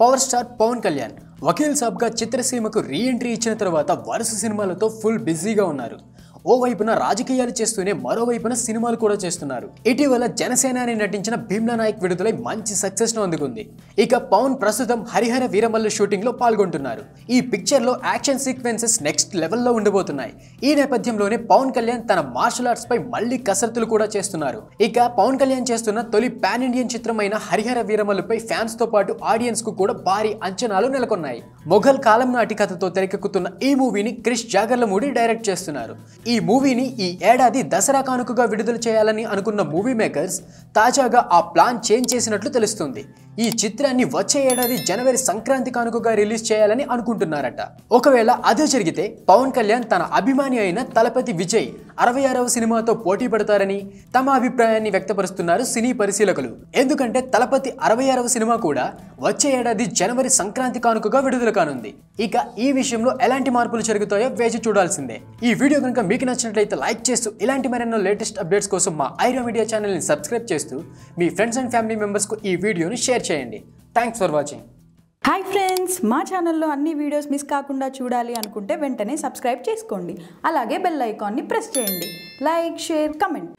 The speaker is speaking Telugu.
Power star Pawan Kalyan. Vakeel సాబ్గా చిత్రసీమకు రీ ఎంట్రీ ఇచ్చిన తర్వాత వరుస సినిమాలతో ఫుల్ బిజీగా ఉన్నారు. ఓవైపున రాజకీయాలు చేస్తూనే మరోవైపున సినిమాలు కూడా చేస్తున్నారు. ఇటీవల జనసేనాని నటించిన భీమ్లా నాయక్ విడుదలై మంచి సక్సెస్ను అందుకుంది. ఇక పవన్ ప్రస్తుతం హరిహర వీరమల్లు షూటింగ్లో పాల్గొంటున్నారు. ఈ పిక్చర్లో యాక్షన్ సీక్వెన్సెస్ నెక్స్ట్ లెవెల్లో ఉండబోతున్నాయి. ఈ నేపథ్యంలోనే పవన్ కళ్యాణ్ తన మార్షల్ ఆర్ట్స్ పై మళ్ళీ కసరత్తులు కూడా చేస్తున్నారు. ఇక పవన్ కళ్యాణ్ చేస్తున్న తొలి పాన్ ఇండియన్ చిత్రమైన హరిహర వీరమల్లుపై ఫ్యాన్స్తో పాటు ఆడియన్స్కు కూడా భారీ అంచనాలు నెలకొన్నాయి. మొఘల్ కాలం నాటి కథతో తెరకెక్కుతున్న ఈ మూవీని క్రిష్ జాగర్లమూడి డైరెక్ట్ చేస్తున్నారు. ఈ మూవీని ఈ ఏడాది దసరా కానుకగా విడుదల చేయాలని అనుకున్న మూవీ మేకర్స్ తాజాగా ఆ ప్లాన్ చేంజ్ చేసినట్లు తెలుస్తుంది. ఈ చిత్రాన్ని వచ్చే ఏడాది జనవరి సంక్రాంతి కానుకగా రిలీజ్ చేయాలని అనుకుంటున్నారట. ఒకవేళ అదే జరిగితే పవన్ కళ్యాణ్ తన అభిమాని అయిన తలపతి విజయ్ అరవై ఆరవ సినిమాతో పోటీ పడతారని తమ అభిప్రాయాన్ని వ్యక్తపరుస్తున్నారు సినీ పరిశీలకులు. ఎందుకంటే తలపతి అరవై ఆరవ సినిమా కూడా వచ్చే ఏడాది జనవరి సంక్రాంతి కానుకగా విడుదల కానుంది. ఇక ఈ విషయంలో ఎలాంటి మార్పులు జరుగుతాయో వేచి చూడాల్సిందే. ఈ వీడియో కనుక మీకు నచ్చినట్లయితే లైక్ చేస్తూ ఇలాంటి మరెన్నో లేటెస్ట్ అప్డేట్స్ కోసం మా ఐరో మీడియా ఛానల్ని సబ్స్క్రైబ్ చేస్తూ మీ ఫ్రెండ్స్ అండ్ ఫ్యామిలీ మెంబర్స్కు ఈ వీడియోని షేర్ చేయండి. Thanks for watching hi friends మా ఛానల్లో అన్ని వీడియోస్ మిస్ కాకుండా చూడాలి అనుకుంటే వెంటనే సబ్స్క్రైబ్ చేసుకోండి. అలాగే బెల్ ఐకాన్ని ప్రెస్ చేయండి. Like share comment